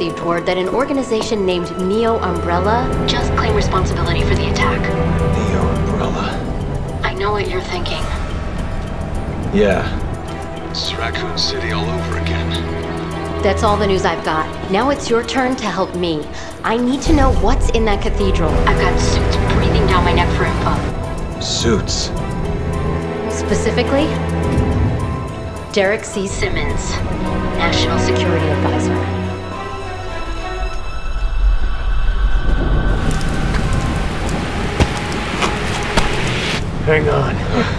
received word that an organization named Neo Umbrella just claimed responsibility for the attack. Neo Umbrella. I know what you're thinking. Yeah. It's Raccoon City all over again. That's all the news I've got. Now it's your turn to help me. I need to know what's in that cathedral. I've got suits breathing down my neck for info. Suits. Specifically, Derek C. Simmons, National Security Advisor. Hang on.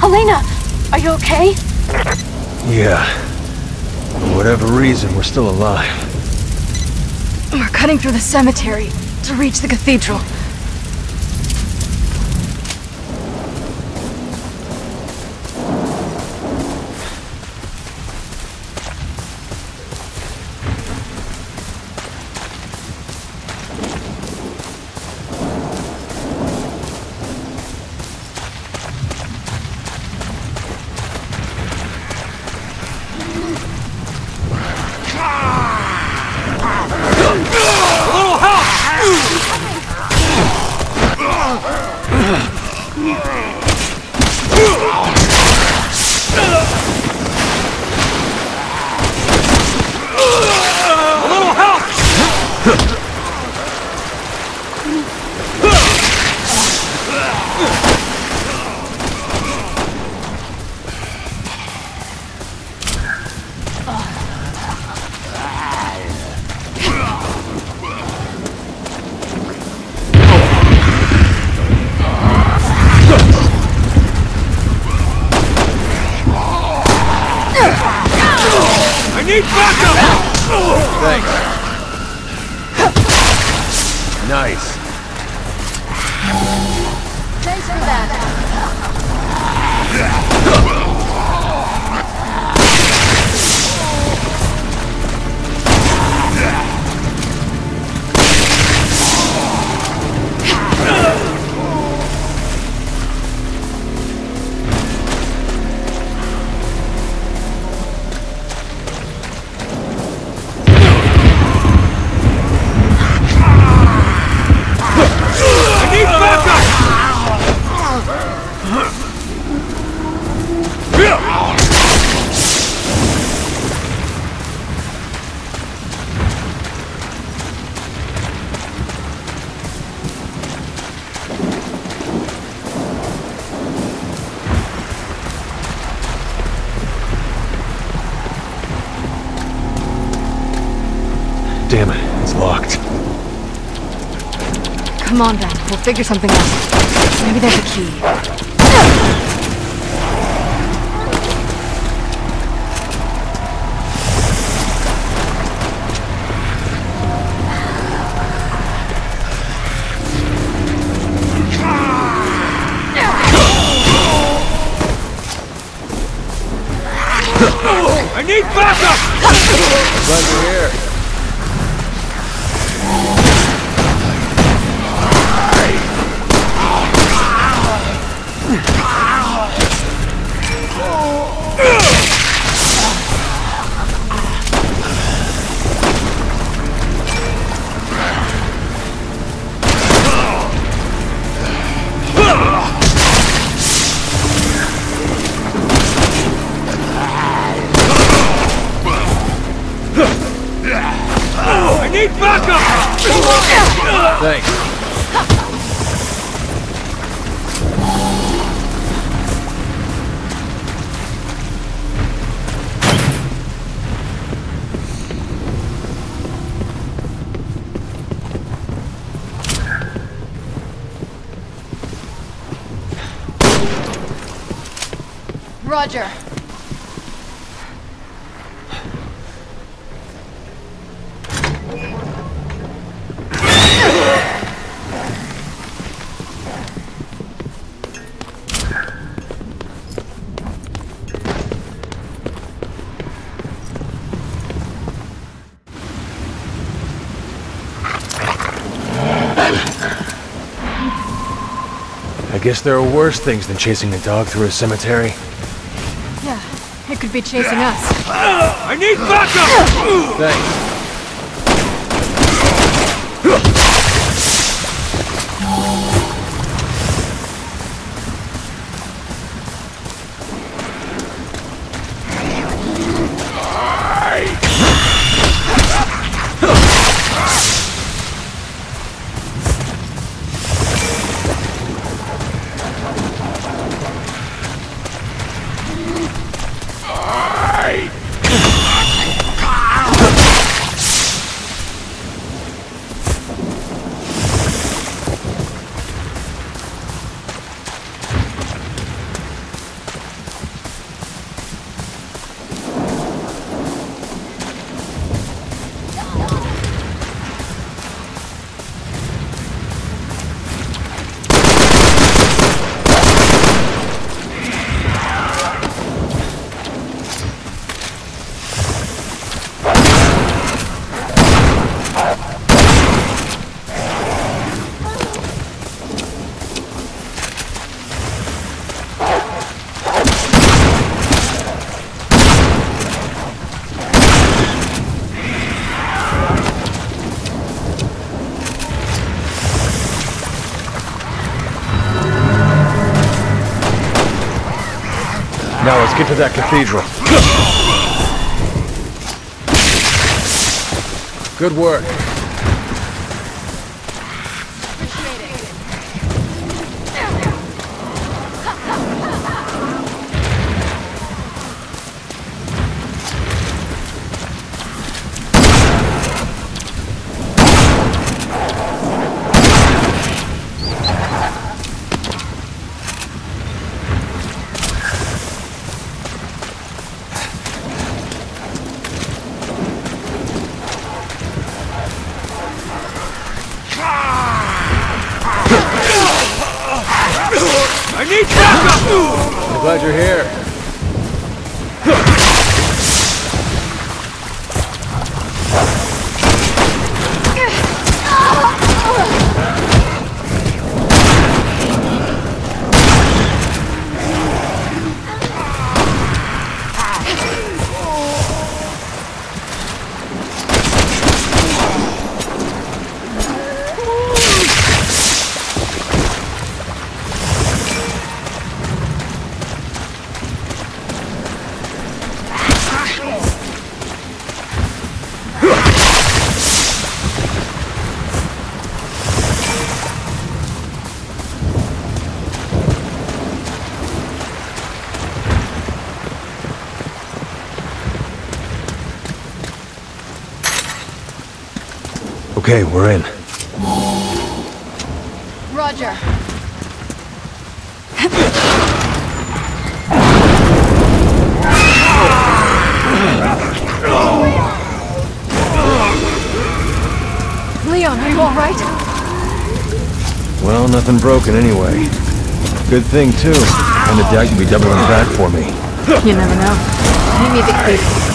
Helena, are you okay? Yeah. For whatever reason, we're still alive. We're cutting through the cemetery to reach the cathedral. Thanks. Nice. Thanks that. Come on then, we'll figure something out. Maybe there's a key. Guess there are worse things than chasing a dog through a cemetery. Yeah, it could be chasing us. I need backup! Thanks. That cathedral. Good work. I need backup! I'm glad you're here. Okay, we're in. Roger. Leon, are you alright? Well, nothing broken anyway. Good thing, too. And the dad can be doubling back for me. You never know. Meet me the cathedral.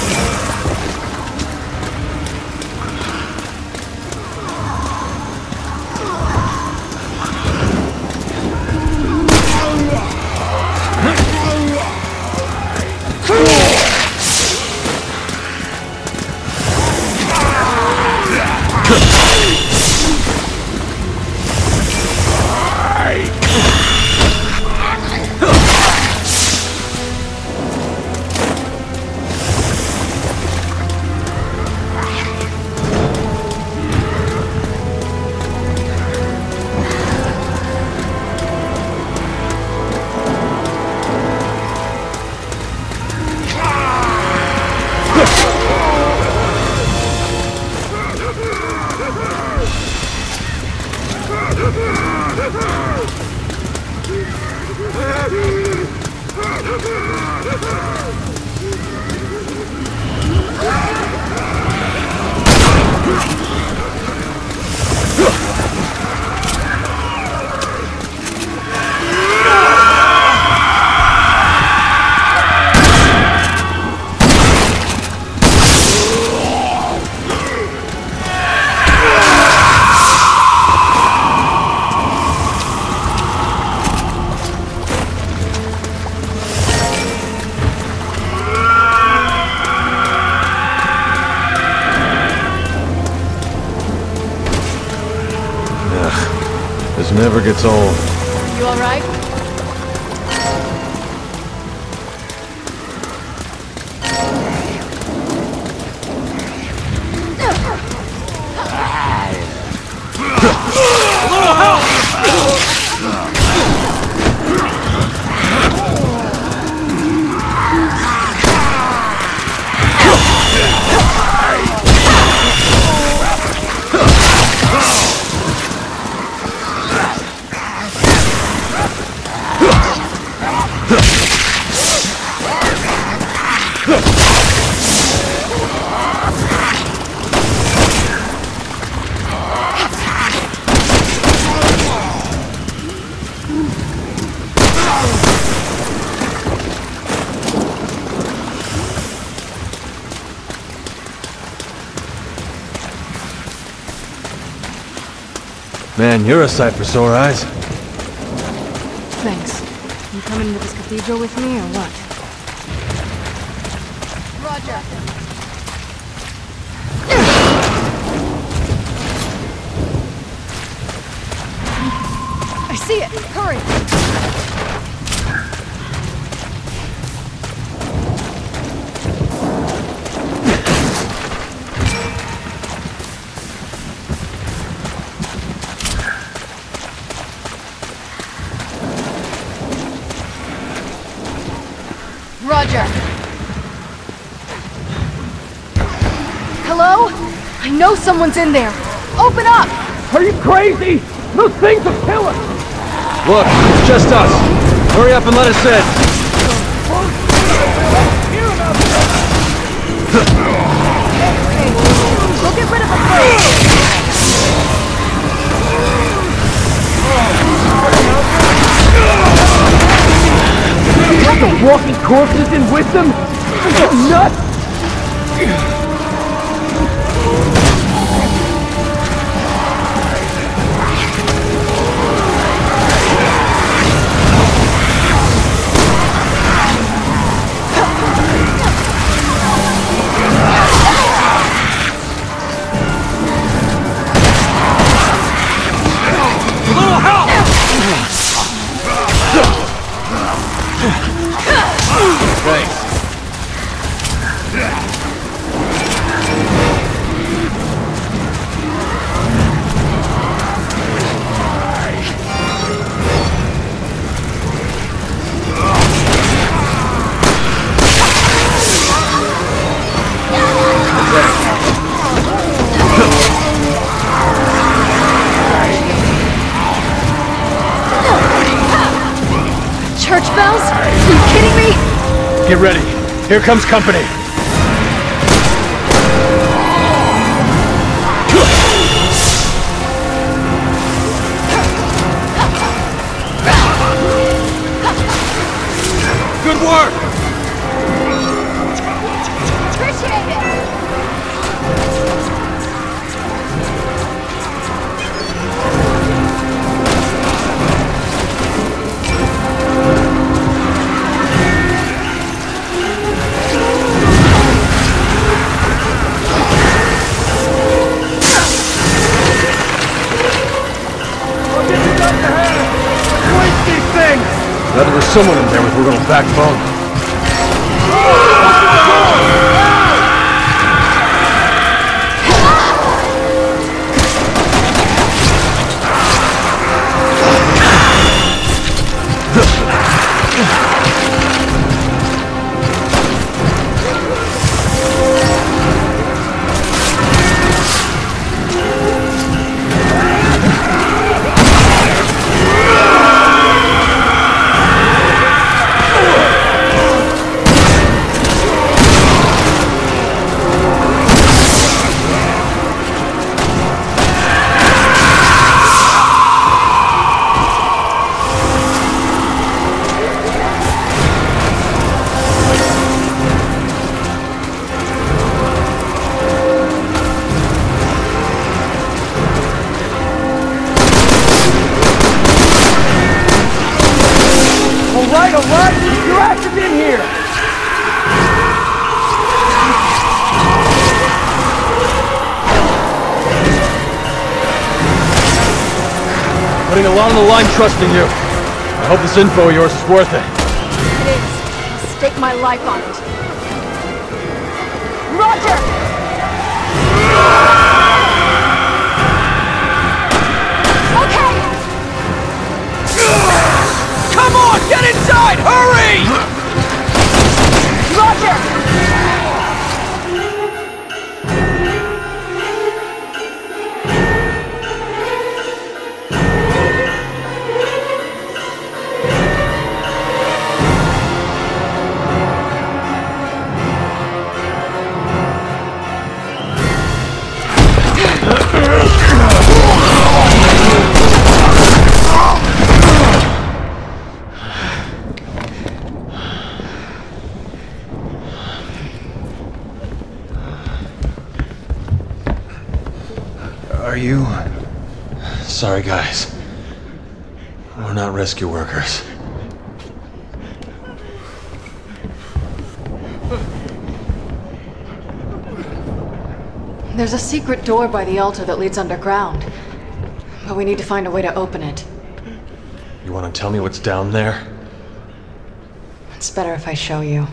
Gets old. You're a sight for sore eyes. Thanks. You coming into this cathedral with me, or what? Someone's in there. Open up! Are you crazy? Those things will kill us! Look, it's just us. Hurry up and let us in. Go get rid of them first! Got the walking corpses in with them? Are you nuts? Here comes company. A lot on the line trusting you. I hope this info of yours is worth it. It is. I'll stake my life on it. Roger! Okay! Come on, get inside! Hurry! Rescue workers. There's a secret door by the altar that leads underground. But we need to find a way to open it. You want to tell me what's down there? It's better if I show you.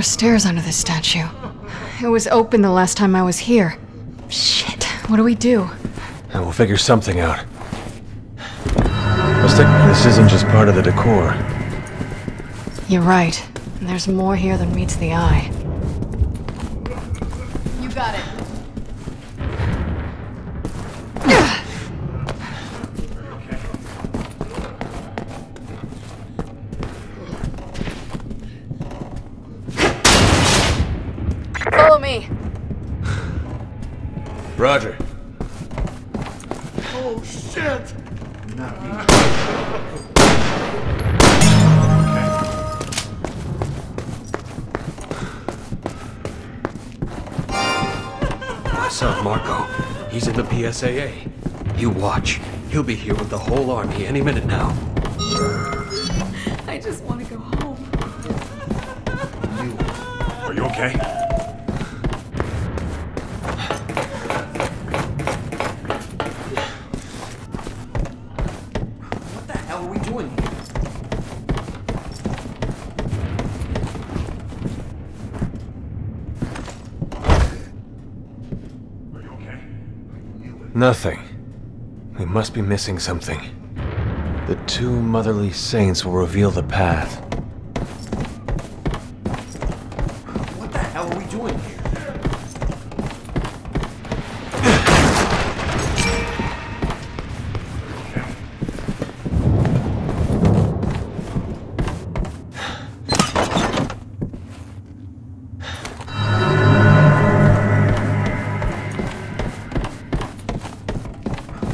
Are stairs under this statue. It was open the last time I was here. Shit, what do we do? And we'll figure something out. Let's take... This isn't just part of the decor. You're right. There's more here than meets the eye. PSAA. You watch. He'll be here with the whole army any minute now. Nothing. We must be missing something. The two motherly saints will reveal the path.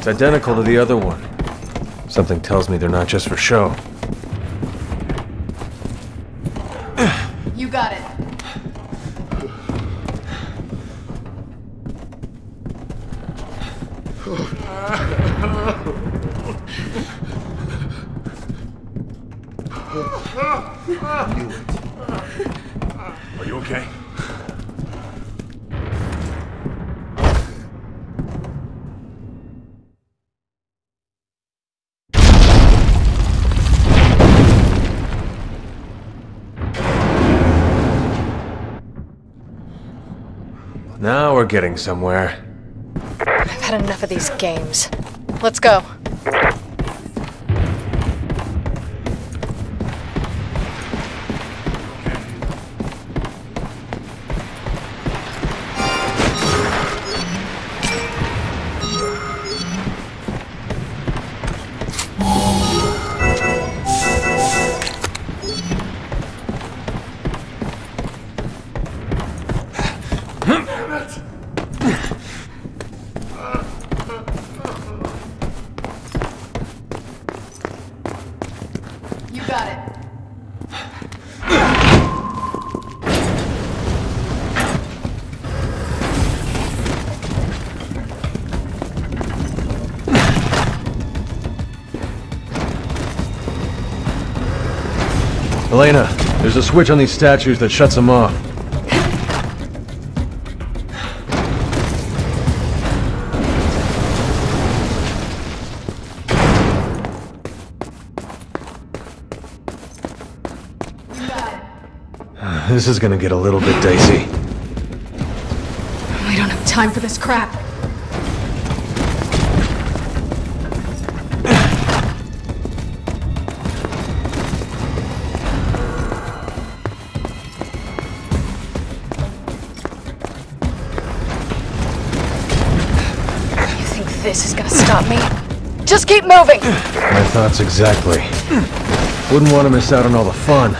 It's identical to the other one. Something tells me they're not just for show. Getting somewhere. I've had enough of these games. Let's go. Switch on these statues that shuts them off. This is gonna get a little bit dicey. We don't have time for this crap. Stop me? Just keep moving! My thoughts exactly. Wouldn't want to miss out on all the fun.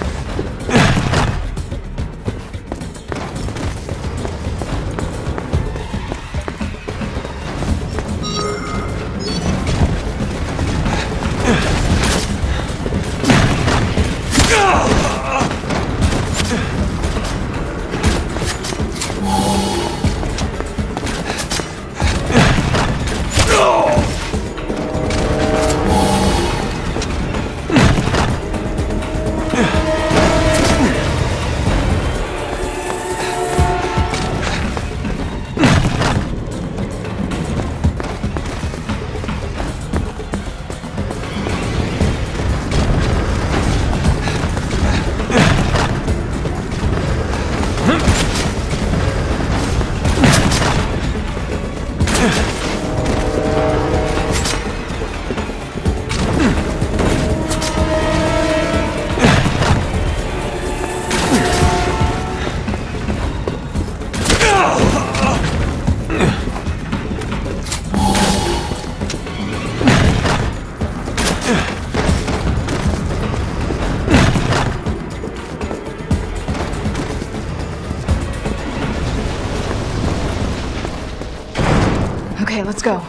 Let's go.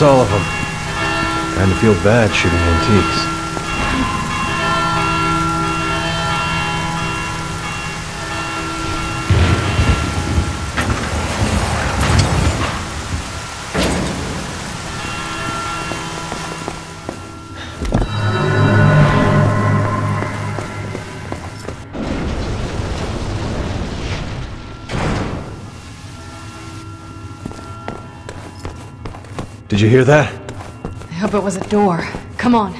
That's all of them. Kind of feel bad shooting antiques. Did you hear that? I hope it was a door. Come on.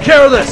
take care of this!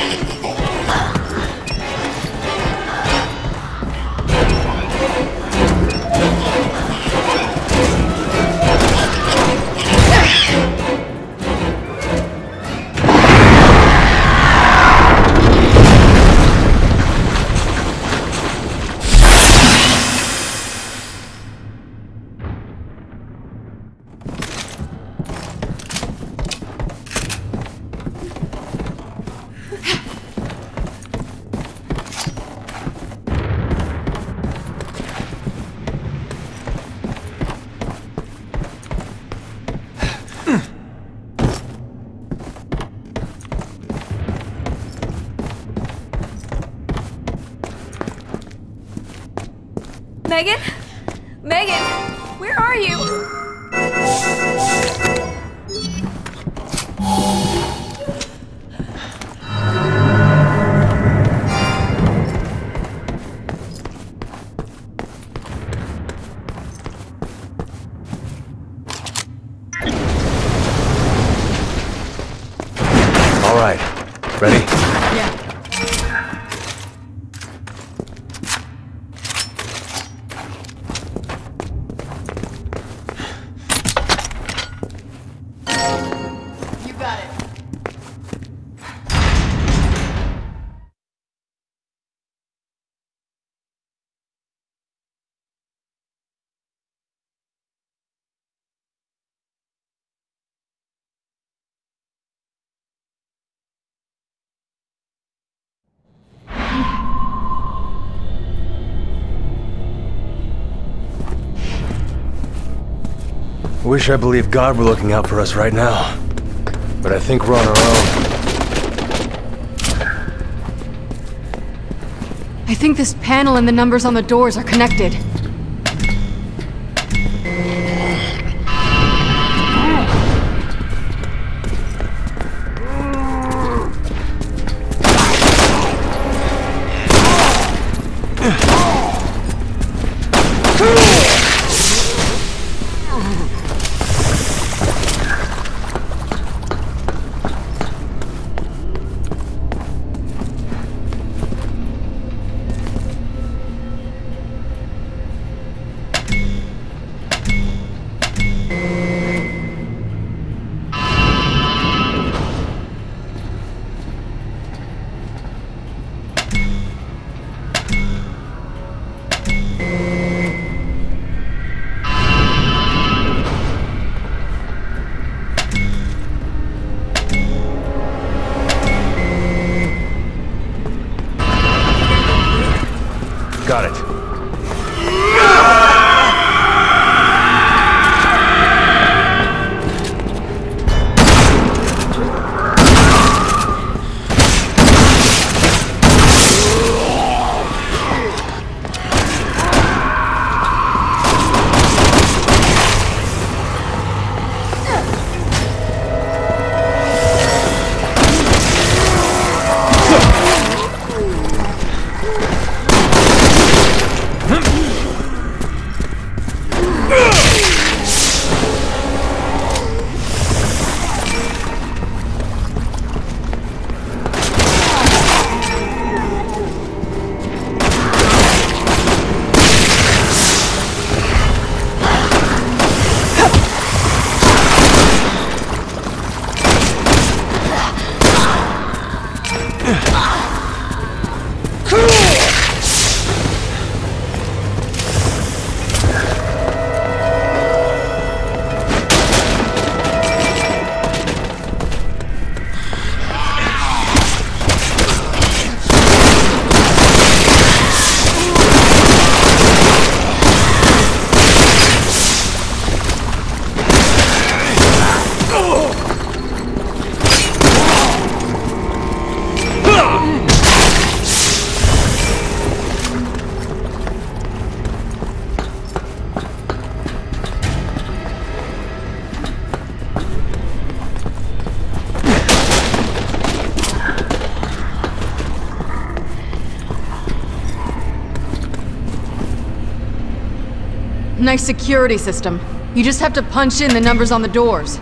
you. Megan? Wish I believed God were looking out for us right now. But I think we're on our own. I think this panel and the numbers on the doors are connected. Nice security system. You just have to punch in the numbers on the doors.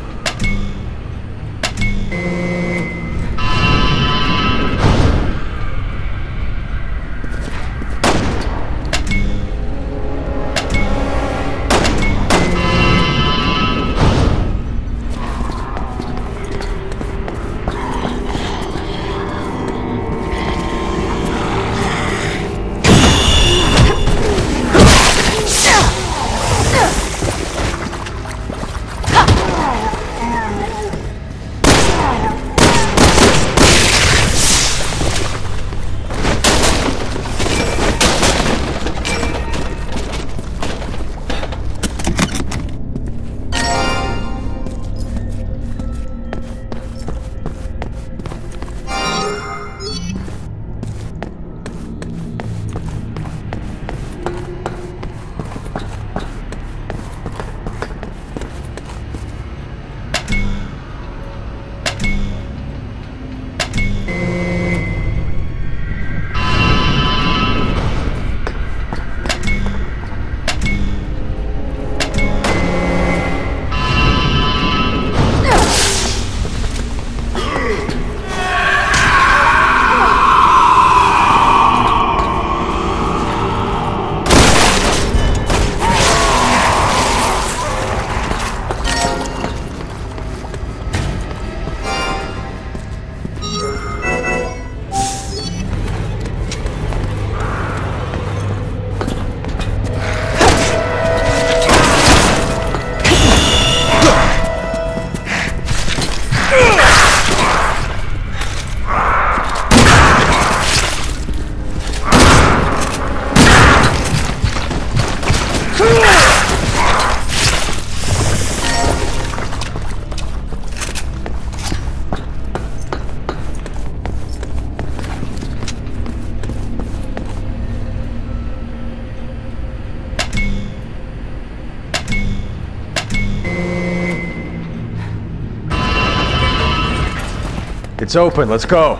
It's open, let's go.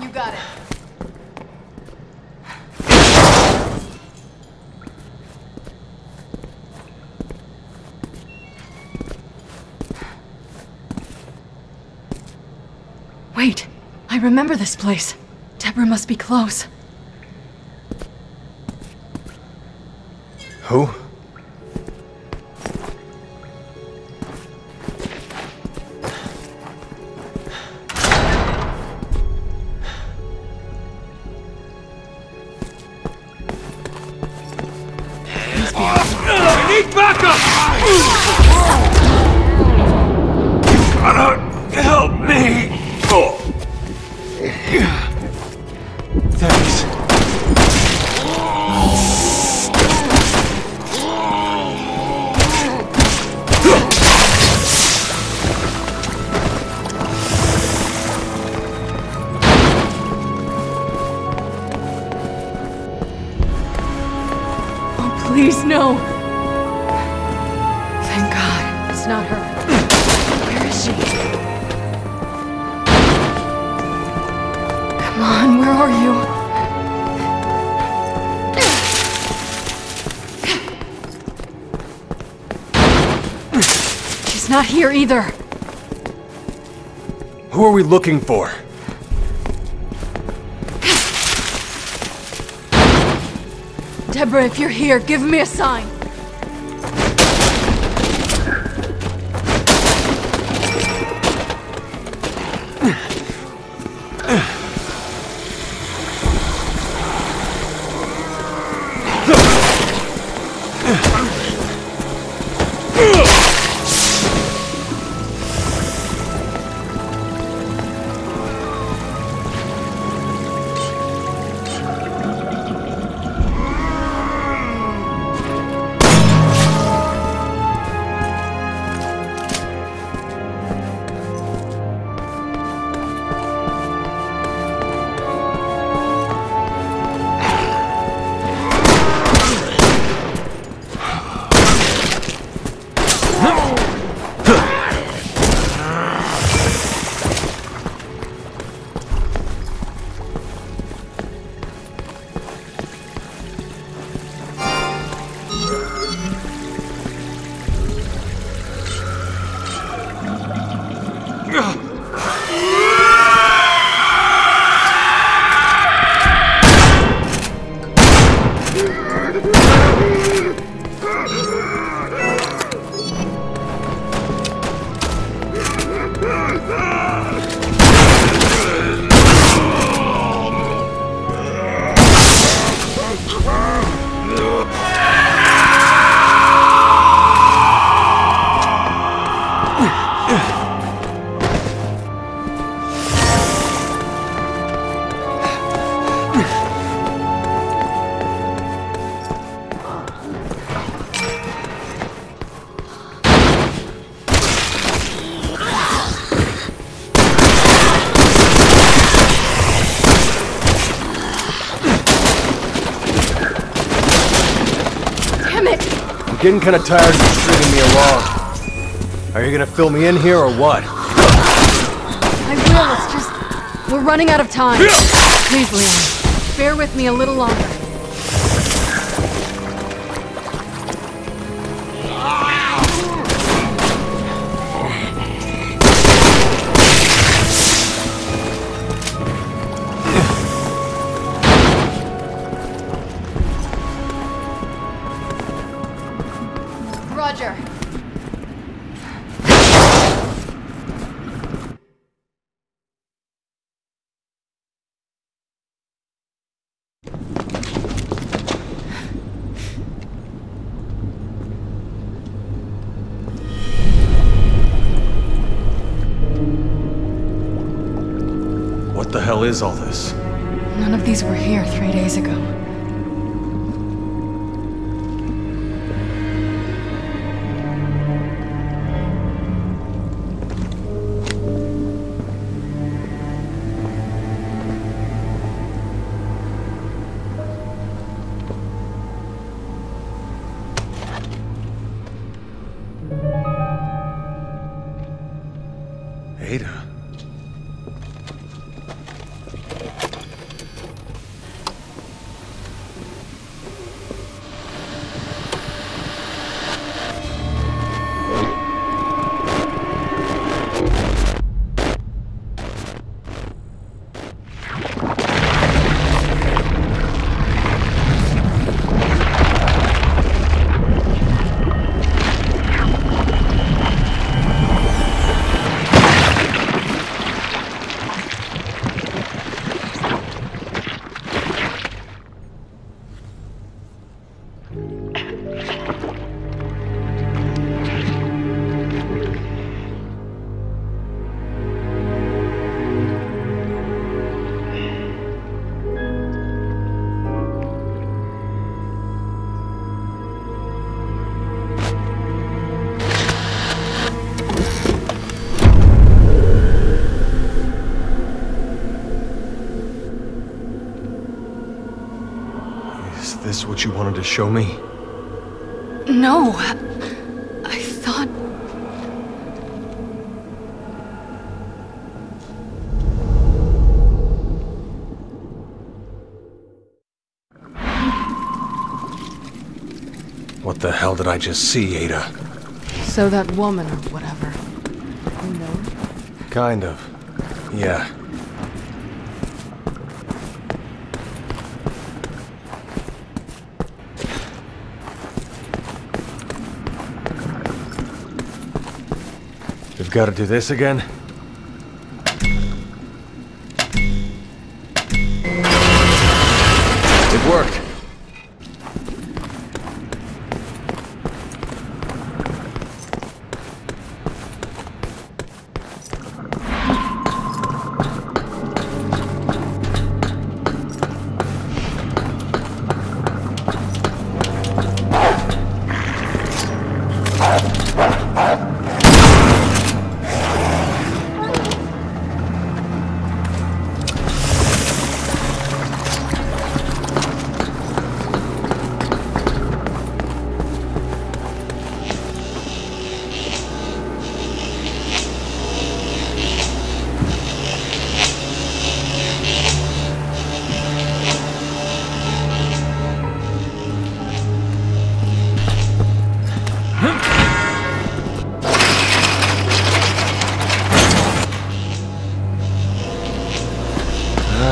You got it. Wait, I remember this place. Deborah must be close. Who? Either. Who are we looking for? Deborah, if you're here, give me a sign. Getting kind of tired of you stringing me along. Are you gonna fill me in here or what? I will, it's just... We're running out of time. Please, Leon. Bear with me a little longer. Is all this? None of these were here three days ago. Show me? No. I thought. What the hell did I just see, Ada? So that woman or whatever. You know? Kind of. Yeah. We've got to do this again?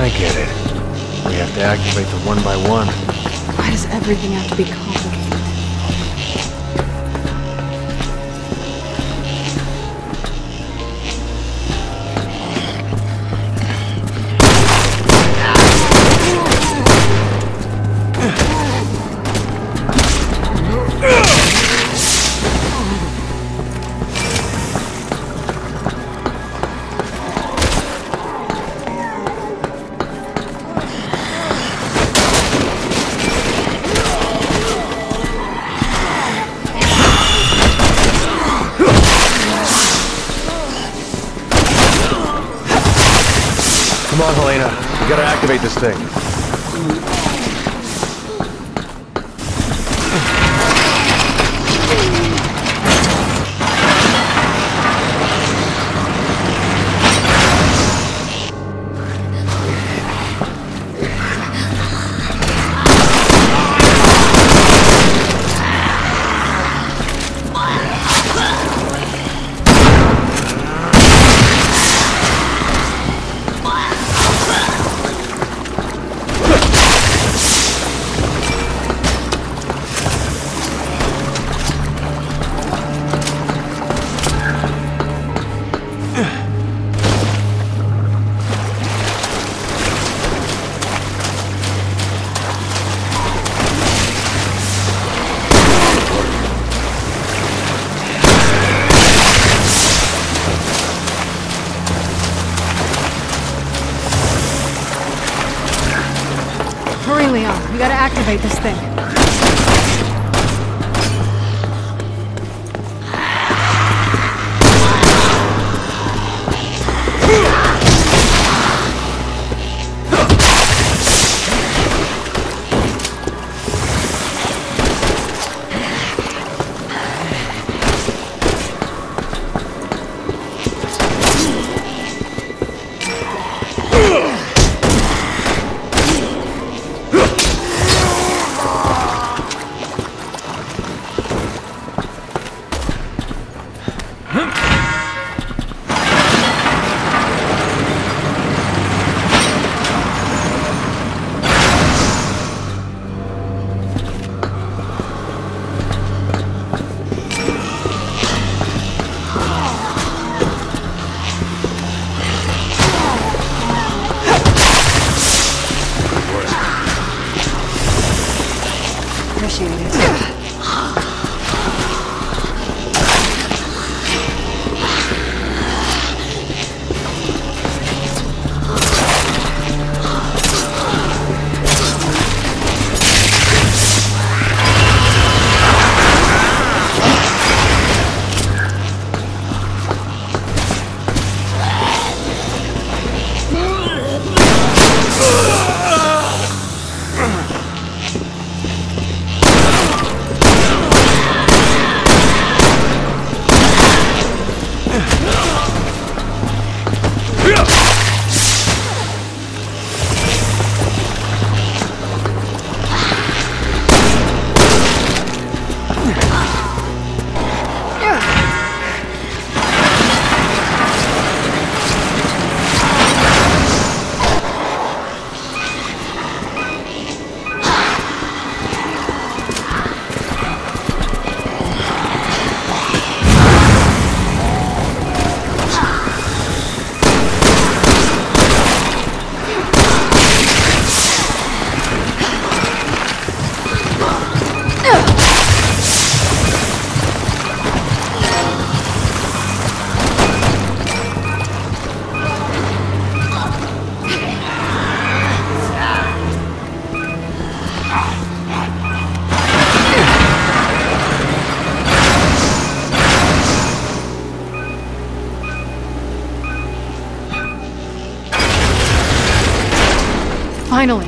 I get it. We have to activate them one by one. Why does everything have to be complicated? Finally.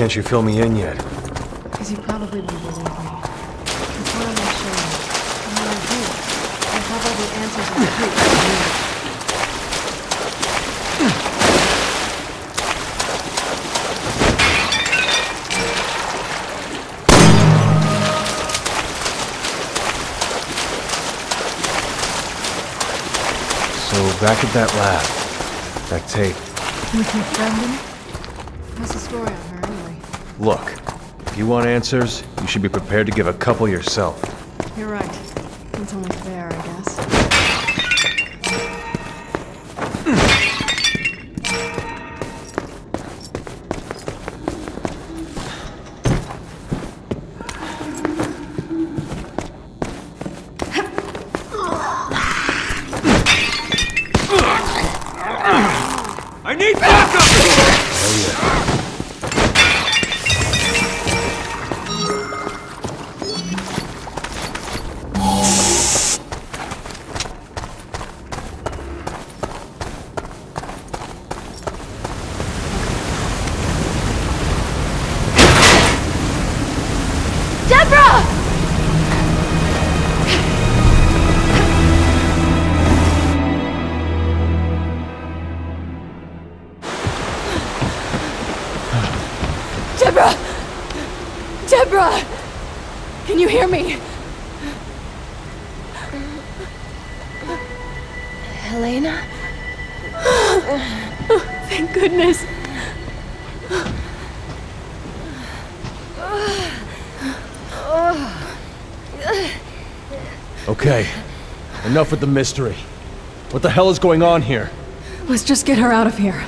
Can't you fill me in yet? Because you probably won't believe me. That's I'm gonna show you. And when I do, I have all the answers that need. So, back at that lab. That tape. With your friend Look, if you want answers, you should be prepared to give a couple yourself. Enough with the mystery. What the hell is going on here? Let's just get her out of here.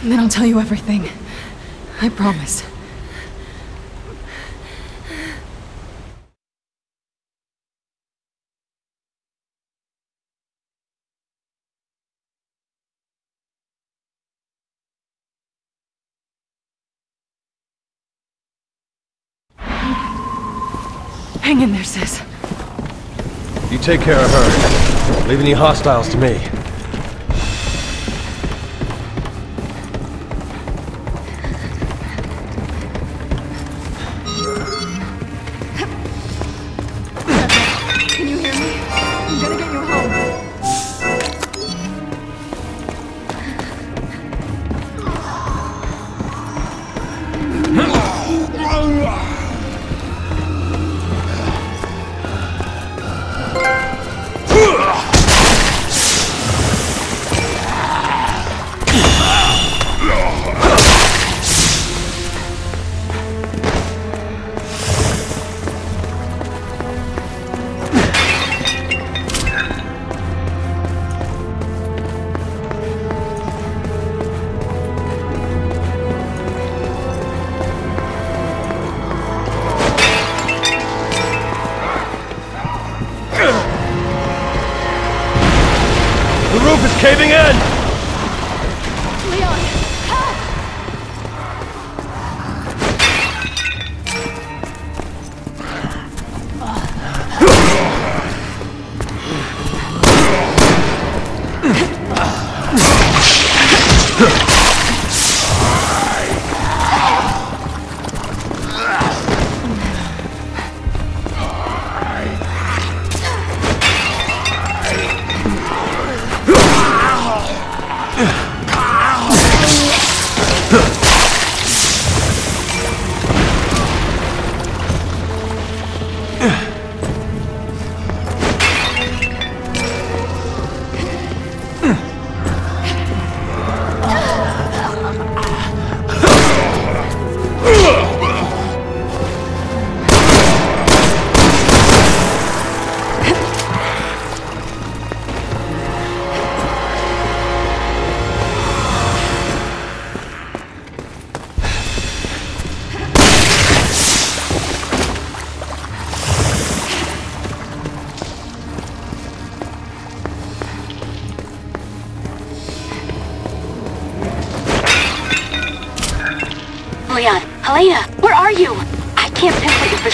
And then I'll tell you everything. I promise. Hang in there, sis. Take care of her. Leave any hostiles to me.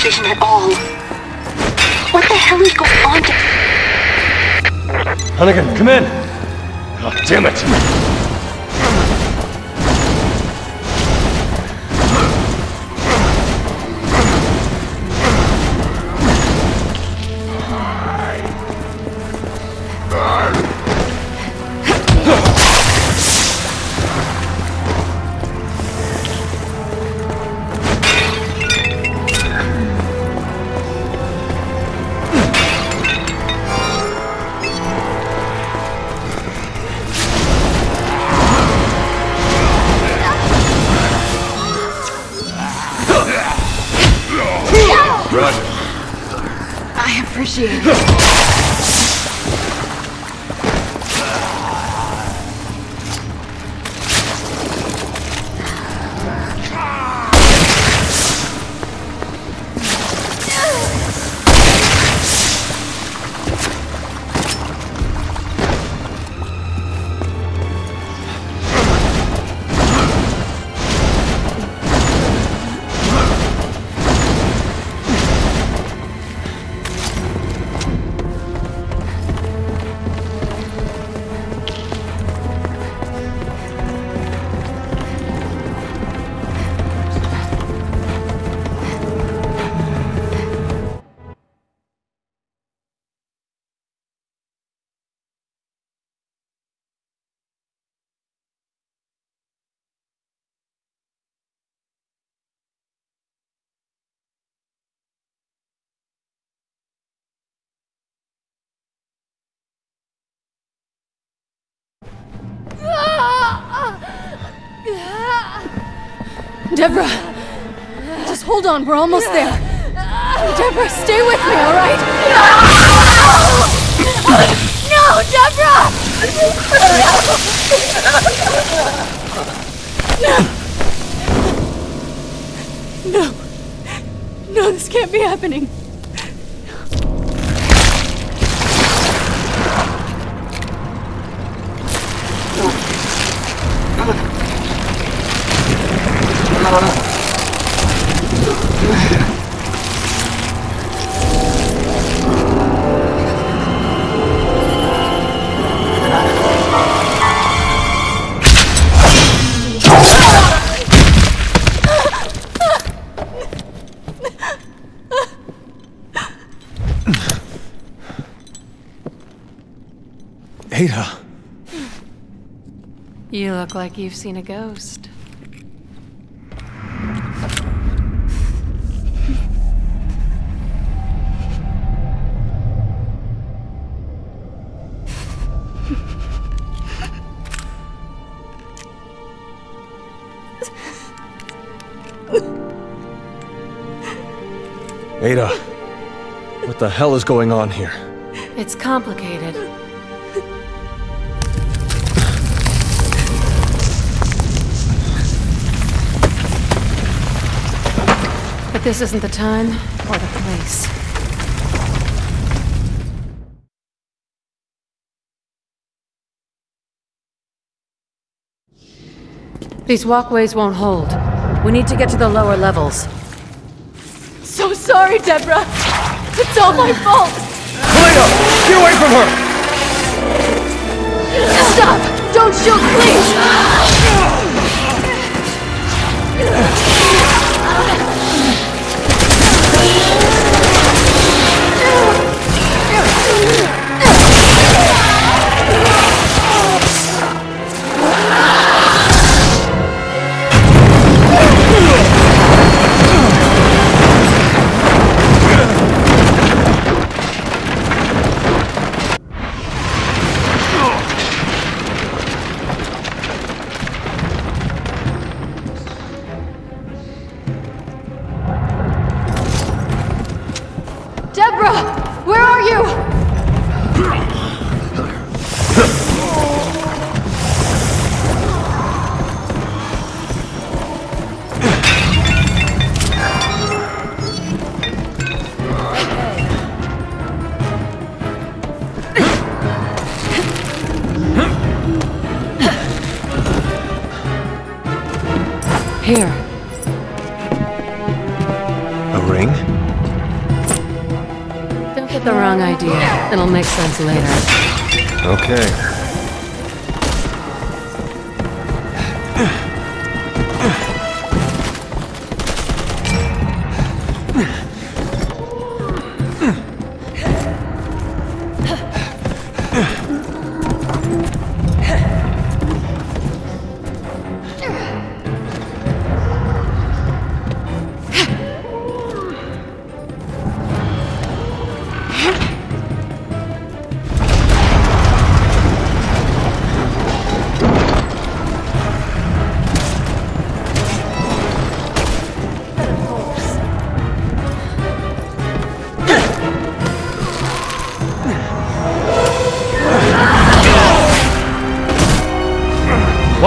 Position at all. What the hell is going on? Hunnigan, come in! Deborah! Just hold on, we're almost there. Deborah, stay with me, all right? No! No, Deborah! No! No, this can't be happening. Look like you've seen a ghost. Ada. What the hell is going on here? It's complicated. This isn't the time or the place. These walkways won't hold. We need to get to the lower levels. So sorry, Deborah. It's all my fault. Helena, get away from her! Stop! Don't shoot, please! Sense later.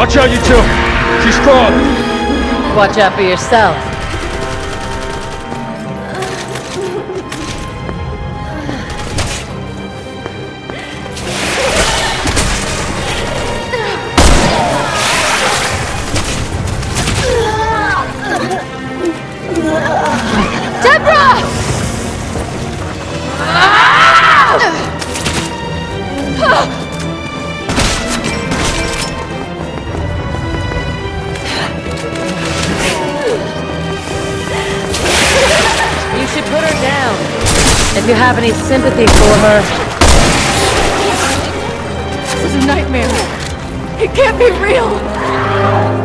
Watch out, you two! She's strong! Watch out for yourself. You have any sympathy for her. This is a nightmare. It can't be real.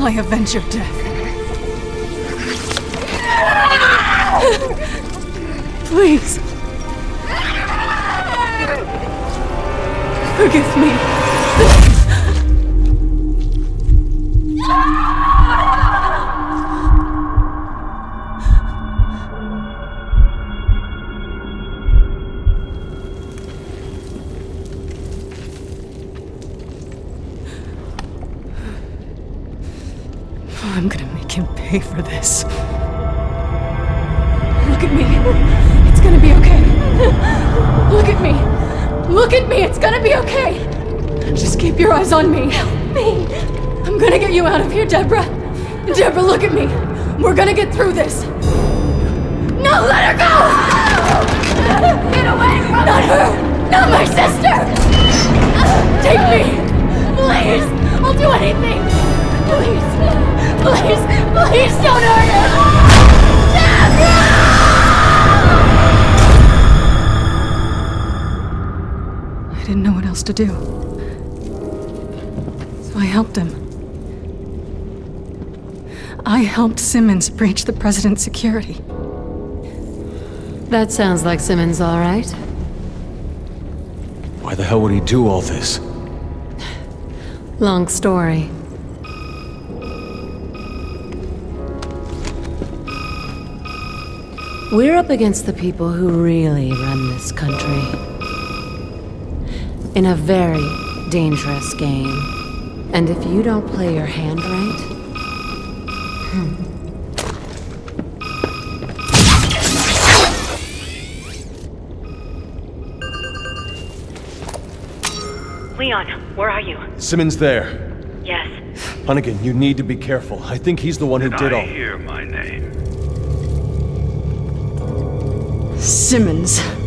Until I avenge your death. Please. Forgive me. Pay for this. Look at me. It's gonna be okay. Look at me. Look at me. It's gonna be okay. Just keep your eyes on me. Help me. I'm gonna get you out of here, Deborah. Deborah, look at me. We're gonna get through this. No, let her go! Get away from Not her! Not my sister! Take me! Please! I'll do anything! Please! Please! Please don't hurt her! I didn't know what else to do. So I helped him. I helped Simmons breach the president's security. That sounds like Simmons, all right. Why the hell would he do all this? Long story. We're up against the people who really run this country. In a very dangerous game. And if you don't play your hand right, hmm. Leon, where are you? Simmons there. Yes. Hunnigan, you need to be careful. I think he's the one who did I all. hear my name. Simmons.